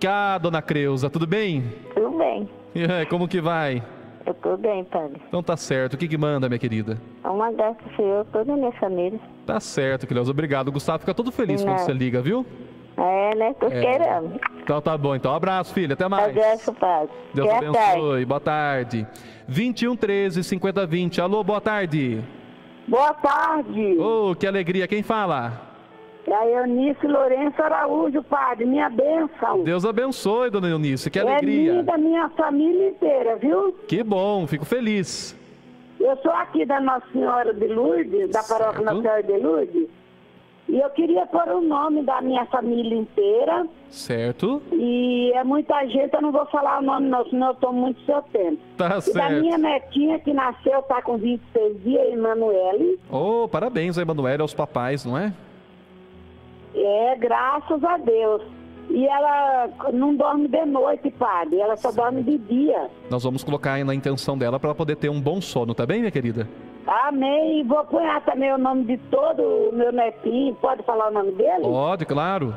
C: Cá, dona Creuza, tudo bem?
E: tudo bem?
C: E aí, como que vai?
E: Eu estou bem, Padre.
C: Então tá certo. O que que manda, minha querida?
E: É uma graça Senhor, toda a minha família.
C: Tá certo, Creuza. Obrigado. O Gustavo fica todo feliz quando
E: Não.
C: você liga, viu?
E: É, né? Tô esperando.
C: Então tá bom. Então, abraço, filha. Até mais.
E: Abraço, Padre.
C: Deus
E: Até a tarde.
C: abençoe. Boa tarde. 21 13 50 20. Alô, boa tarde.
E: Boa tarde.
C: Ô, que alegria. Quem fala?
E: É a Eunice Lourenço Araújo, Padre. Minha bênção.
C: Deus abençoe, dona Eunice. Que
E: É
C: alegria.
E: da minha família inteira, viu?
C: Que bom. Fico feliz.
E: Eu sou aqui da Nossa Senhora de Lourdes, da paróquia. Nossa Senhora de Lourdes. E eu queria pôr o nome da minha família inteira.
C: Certo?
E: E é muita gente, eu não vou falar o nome não, senão eu tomo muito seu tempo.
C: Tá
E: E da
C: certo.
E: minha netinha que nasceu, tá com 26 dias, Emanuele.
C: Oh, parabéns Emanuele aos papais, não é?
E: É, graças a Deus. E ela não dorme de noite, padre. Ela só dorme de dia.
C: Nós vamos colocar aí na intenção dela para ela poder ter um bom sono, tá bem, minha querida?
E: Amém. E vou pôr também o nome de todo o meu netinho. Pode falar o nome dele?
C: Pode, claro.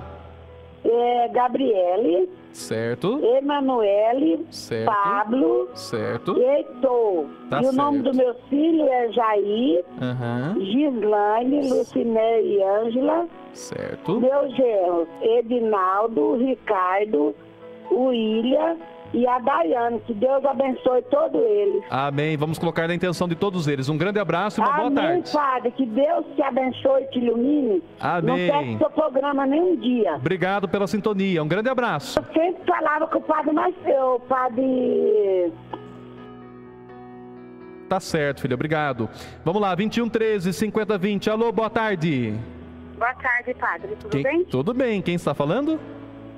E: É Gabriele,
C: Certo,
E: Emanuele,
C: Certo.
E: Pablo
C: certo.
E: Heitor.
C: Tá
E: e o nome
C: certo.
E: do meu filho é Jair,
C: Aham,
E: Gislaine, Luciné e Ângela.
C: certo.
E: Meu genro, Edinaldo, Ricardo, William e a Daiane. Que Deus abençoe todos eles.
C: Amém. Vamos colocar na intenção de todos eles. Um grande abraço e uma boa
E: Amém,
C: tarde.
E: Padre. Que Deus te abençoe e te ilumine.
C: Amém.
E: Não perde seu programa nem um dia.
C: Obrigado pela sintonia. Um grande abraço.
E: Eu sempre falava com o Padre mais o Padre...
C: Tá certo, filho. Obrigado. Vamos lá, 21 13 50 20. Alô, boa tarde.
E: Boa tarde, Padre. Tudo
C: Quem- Tudo bem. Quem está falando?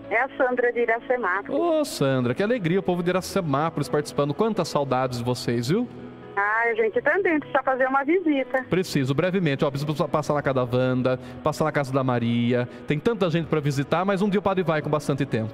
E: É a Sandra de Iracemápolis.
C: Ô, Sandra, que alegria o povo de Iracemápolis participando. Quantas saudades de vocês, viu?
E: Ah,
G: a gente também precisa fazer uma visita.
C: Preciso, brevemente. Ó, preciso passar na casa da Wanda, passar na casa da Maria. Tem tanta gente para visitar, mas um dia o padre vai com bastante tempo.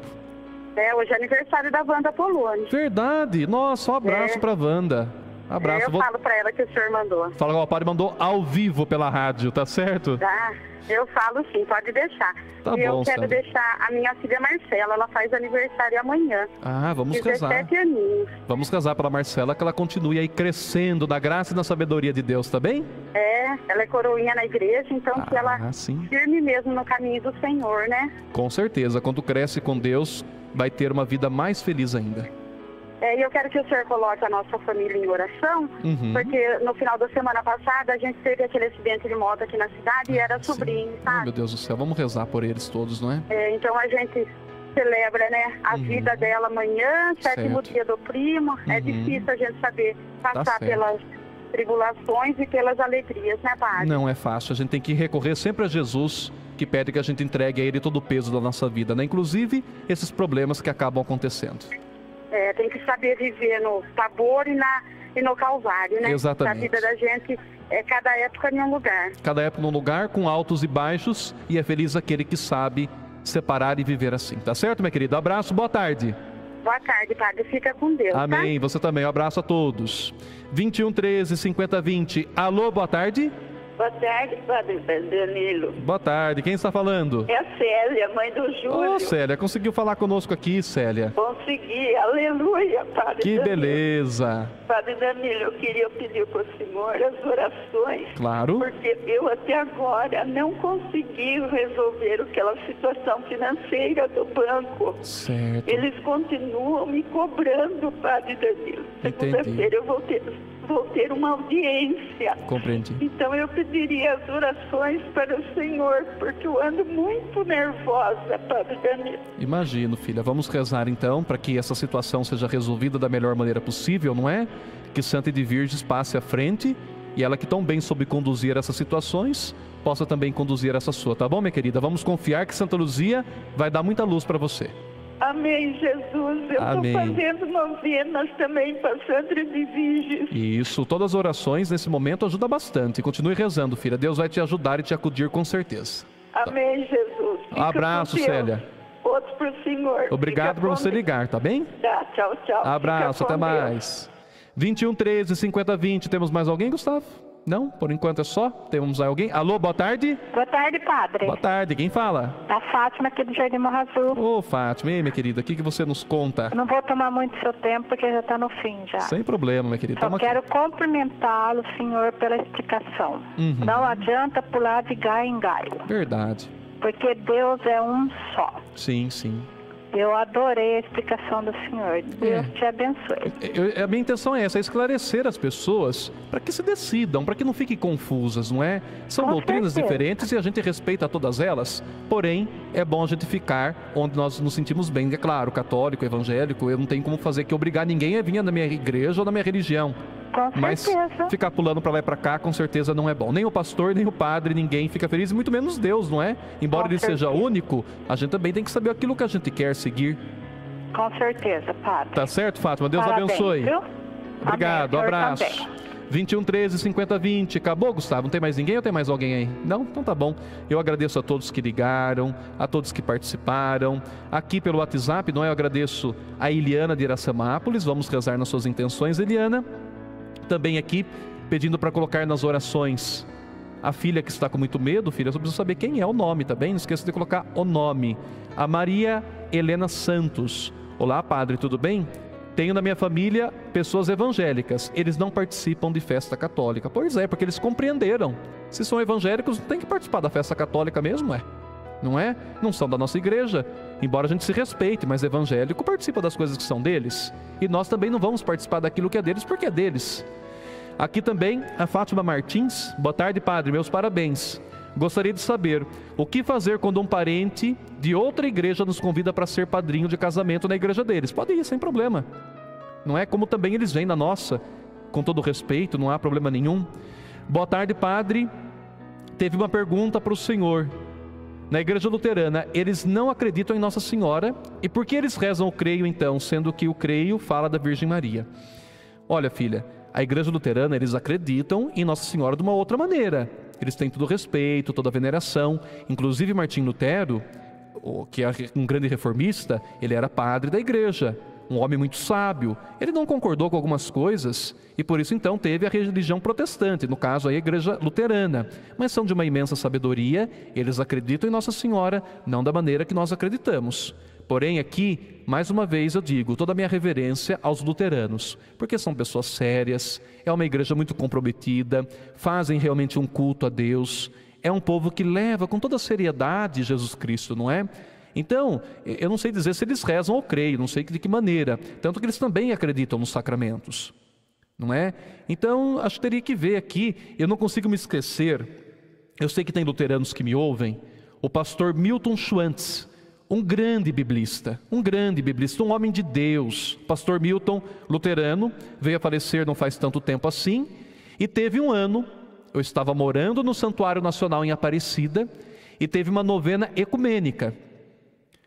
G: É, hoje é aniversário da Wanda Poloni.
C: Verdade. Nossa, um abraço
G: É.
C: pra Wanda. Abraço.
G: É, eu
C: Vou-
G: falo pra ela que o senhor mandou.
C: Fala, ó, o padre mandou ao vivo pela rádio, tá certo?
G: Tá? Eu falo sim, pode deixar.
C: Tá
G: e
C: bom,
G: eu quero deixar a minha filha Marcela, ela faz aniversário amanhã.
C: Ah, vamos.
G: 17 aninhos.
C: Vamos rezar pela Marcela, que ela continue aí crescendo na graça e na sabedoria de Deus, tá bem?
G: É, ela é coroinha na igreja, então que ela
C: Ah, sim.
G: firme mesmo no caminho do Senhor, né?
C: Com certeza. Quando cresce com Deus, vai ter uma vida mais feliz ainda.
G: É, e eu quero que o senhor coloque a nossa família em oração,
C: Uhum.
G: porque no final da semana passada a gente teve aquele acidente de moto aqui na cidade e era sobrinho, sabe?
C: meu Deus do céu, vamos rezar por eles todos, não é?
G: É, então a gente celebra, né, a
C: Uhum.
G: vida dela amanhã, sétimo
C: Certo.
G: dia do primo. É
C: Uhum.
G: difícil a gente saber passar
C: certo.
G: pelas tribulações e pelas alegrias, né, padre?
C: Não é fácil. A gente tem que recorrer sempre a Jesus, que pede que a gente entregue a Ele todo o peso da nossa vida, né? Inclusive esses problemas que acabam acontecendo.
G: É, tem que saber viver no Tabor e, na, e no Calvário, né?
C: Exatamente.
G: A vida da gente é cada época em um lugar.
C: Cada época num lugar com altos e baixos, e é feliz aquele que sabe separar e viver assim. Tá certo, minha querida? Abraço, boa tarde.
G: Boa tarde, padre. Fica com Deus, tá?
C: Amém. Você também. Um abraço a todos. 21 13 50 20. Alô, boa tarde.
H: Boa tarde, Padre Danilo.
C: Boa tarde. Quem está falando?
H: É a Célia, mãe do Júlio.
C: Ô, Célia, conseguiu falar conosco aqui, Célia?
H: Consegui, aleluia, Padre
C: Que
H: Danilo.
C: beleza.
H: Padre Danilo, eu queria pedir para o Senhor as orações,
C: Claro.
H: porque eu até agora não consegui resolver aquela situação financeira do banco.
C: Certo.
H: Eles continuam me cobrando, Padre Danilo. Segunda-feira eu vou ter, vou ter uma audiência.
C: Compreendi.
H: Então eu pediria as orações para o Senhor, porque eu ando muito nervosa, Padre Danilo.
C: Imagino, filha. Vamos rezar então para que essa situação seja resolvida da melhor maneira possível, não é? Que Santa de Virges passe à frente e ela que tão bem soube conduzir essas situações possa também conduzir essa sua, tá bom, minha querida? Vamos confiar que Santa Luzia vai dar muita luz para você.
H: Amém, Jesus. Eu estou fazendo novenas também para Sandra de Virges.
C: Isso, todas as orações nesse momento ajudam bastante. Continue rezando, filha. Deus vai te ajudar e te acudir com certeza.
H: Amém, Jesus. Fica
C: Abraço,
H: com Deus.
C: Célia.
H: Outro para o Senhor.
C: Obrigado
H: Fica
C: por você
H: Deus.
C: ligar, tá bem?
H: Tá, tchau, tchau.
C: Abraço, até
H: com Deus.
C: mais. 21 13 50 20. Temos mais alguém, Gustavo? Não? Por enquanto é só? Temos alguém? Alô, boa tarde?
I: Boa tarde, padre.
C: Boa tarde, quem fala?
I: A Fátima aqui do Jardim Morro Azul.
C: Ô, Fátima, e aí, minha querida, o que, que você nos conta?
I: Eu não vou tomar muito seu tempo porque já está no fim já.
C: Sem problema, minha querida.
I: Só
C: aqui.
I: quero cumprimentá-lo, senhor, pela explicação.
C: Uhum.
I: Não adianta pular de galho em galho,
C: Verdade.
I: porque Deus é um só.
C: Sim, sim.
I: Eu adorei a explicação do senhor. Deus
C: É.
I: te abençoe.
C: Eu- a minha intenção é essa, é esclarecer as pessoas para que se decidam, para que não fiquem confusas, não é? São
I: Com
C: doutrinas
I: certeza.
C: diferentes e a gente respeita todas elas, porém é bom a gente ficar onde nós nos sentimos bem. É claro, católico, evangélico, eu não tenho como fazer que obrigar ninguém a vir na minha igreja ou na minha religião.
I: Com
C: Mas
I: certeza.
C: ficar pulando para lá e para cá, com certeza não é bom. Nem o pastor, nem o padre, ninguém fica feliz, e muito menos Deus, não é? Embora
I: Com
C: ele seja
I: certeza.
C: único, a gente também tem que saber aquilo que a gente quer seguir.
I: Com certeza, padre.
C: Tá certo, Fátima? Deus
I: Parabéns,
C: abençoe.
I: viu?
C: Obrigado,
I: Amém,
C: abraço.
I: também.
C: 21 13 50 20. Acabou, Gustavo? Não tem mais ninguém ou tem mais alguém aí? Não? Então tá bom. Eu agradeço a todos que ligaram, a todos que participaram. Aqui pelo WhatsApp, não é? Eu agradeço a Eliana de Iracemápolis. Vamos rezar nas suas intenções, Eliana. Também aqui pedindo para colocar nas orações a filha que está com muito medo, filha, eu preciso saber quem é o nome, tá? Não esqueça de colocar o nome. A Maria Helena Santos. Olá, padre, tudo bem? Tenho na minha família pessoas evangélicas. Eles não participam de festa católica. Pois é, porque eles compreenderam. Se são evangélicos, não tem que participar da festa católica mesmo, é? Não é? Não são da nossa igreja. Embora a gente se respeite, mas evangélico participa das coisas que são deles. E nós também não vamos participar daquilo que é deles porque é deles. Aqui também a Fátima Martins. Boa tarde, padre. Meus parabéns. Gostaria de saber o que fazer quando um parente de outra igreja nos convida para ser padrinho de casamento na igreja deles. Pode ir, sem problema. Não é como também eles vêm na nossa, com todo respeito, não há problema nenhum. Boa tarde, padre. Teve uma pergunta para o senhor. Na igreja luterana, eles não acreditam em Nossa Senhora. E por que eles rezam o creio então, sendo que o creio fala da Virgem Maria? Olha, filha, A igreja luterana, eles acreditam em Nossa Senhora de uma outra maneira. Eles têm todo o respeito, toda a veneração. Inclusive, Martim Lutero, que é um grande reformista, ele era padre da igreja um homem muito sábio. Ele não concordou com algumas coisas e por isso então teve a religião protestante, no caso a igreja luterana. Mas são de uma imensa sabedoria, eles acreditam em Nossa Senhora, não da maneira que nós acreditamos. Porém, aqui, mais uma vez eu digo, toda a minha reverência aos luteranos, porque são pessoas sérias, é uma igreja muito comprometida, fazem realmente um culto a Deus, é um povo que leva com toda a seriedade Jesus Cristo, não é? Então, eu não sei dizer se eles rezam ou creem, não sei de que maneira. Tanto que eles também acreditam nos sacramentos. Não é? Então, acho que teria que ver aqui, eu não consigo me esquecer. Eu sei que tem luteranos que me ouvem. O pastor Milton Schwantz, um grande biblista, um grande biblista, um homem de Deus. Pastor Milton, luterano, veio a falecer não faz tanto tempo assim, e teve um ano, eu estava morando no Santuário Nacional em Aparecida, e teve uma novena ecumênica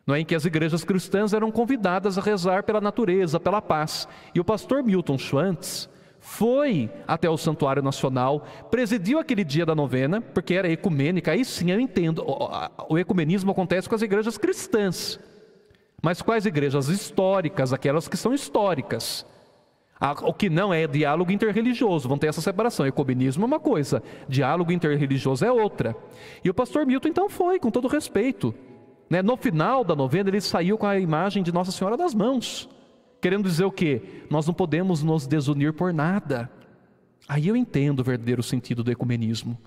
C: não é, em que as igrejas cristãs eram convidadas a rezar pela natureza, pela paz. E o pastor Milton Schwantz foi até o Santuário Nacional, presidiu aquele dia da novena, porque era ecumênica, aí sim eu entendo, o ecumenismo acontece com as igrejas cristãs. Mas quais igrejas? Históricas, aquelas que são históricas. O que não é diálogo interreligioso, vão ter essa separação. Ecumenismo é uma coisa, diálogo interreligioso é outra. E o pastor Milton então foi, com todo respeito. Né? No final da novena, ele saiu com a imagem de Nossa Senhora das mãos, querendo dizer o quê? Nós não podemos nos desunir por nada. Aí eu entendo o verdadeiro sentido do ecumenismo.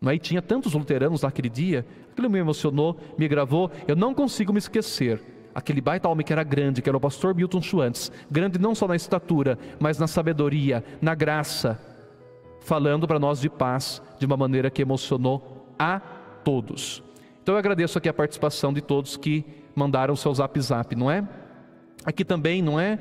C: Não é? E tinha tantos luteranos naquele dia, aquilo me emocionou, me gravou, eu não consigo me esquecer. Aquele baita homem que era grande, que era o pastor Milton Schwantz, grande não só na estatura, mas na sabedoria, na graça, falando para nós de paz de uma maneira que emocionou a todos. Então eu agradeço aqui a participação de todos que mandaram o seu zap zap, não é? Aqui também, não é?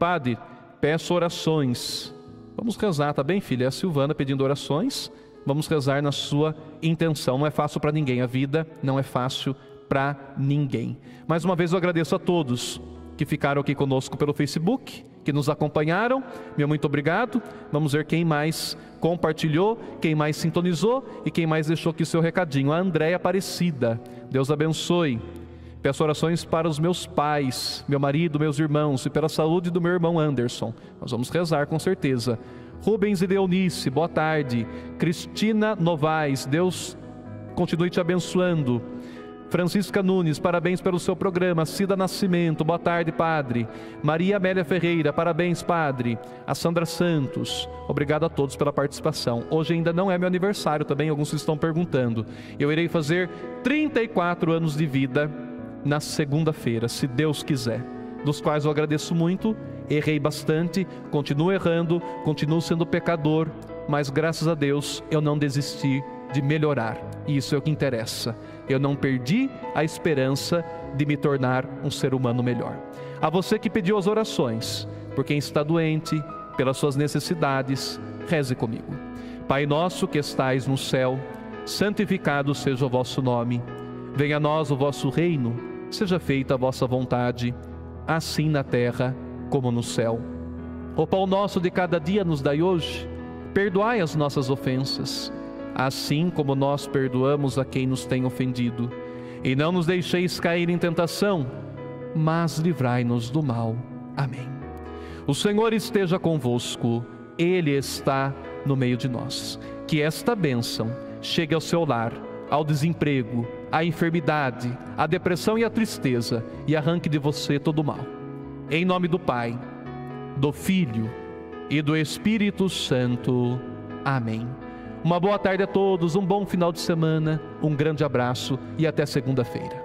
C: Padre, peço orações. Vamos rezar, tá bem, filha? É a Silvana pedindo orações. Vamos rezar na sua intenção. Não é fácil para ninguém, a vida não é fácil para ninguém. Mais uma vez eu agradeço a todos que ficaram aqui conosco pelo Facebook, que nos acompanharam. Meu muito obrigado. Vamos ver quem mais compartilhou, quem mais sintonizou e quem mais deixou aqui seu recadinho. A Andréia Aparecida. Deus abençoe. Peço orações para os meus pais, meu marido, meus irmãos e pela saúde do meu irmão Anderson. Nós vamos rezar com certeza. Rubens e Leonice, boa tarde. Cristina Novaes, Deus continue te abençoando. Francisca Nunes, parabéns pelo seu programa. Cida Nascimento, boa tarde, Padre. Maria Amélia Ferreira, parabéns, Padre. A Sandra Santos, obrigado a todos pela participação. Hoje ainda não é meu aniversário, também alguns estão perguntando. Eu irei fazer 34 anos de vida na segunda-feira, se Deus quiser. Dos quais eu agradeço muito, errei bastante, continuo errando, continuo sendo pecador, mas graças a Deus eu não desisti de melhorar. E isso é o que interessa. Eu não perdi a esperança de me tornar um ser humano melhor. A você que pediu as orações, por quem está doente, pelas suas necessidades, reze comigo. Pai nosso que estais no céu, santificado seja o vosso nome. Venha a nós o vosso reino, seja feita a vossa vontade, assim na terra como no céu. O pão nosso de cada dia nos dai hoje. Perdoai as nossas ofensas assim como nós perdoamos a quem nos tem ofendido. E não nos deixeis cair em tentação, mas livrai-nos do mal. Amém. O Senhor esteja convosco, Ele está no meio de nós. Que esta bênção chegue ao seu lar, ao desemprego, à enfermidade, à depressão e à tristeza, e arranque de você todo o mal. Em nome do Pai, do Filho e do Espírito Santo. Amém. Uma boa tarde a todos, um bom final de semana, um grande abraço e até segunda-feira.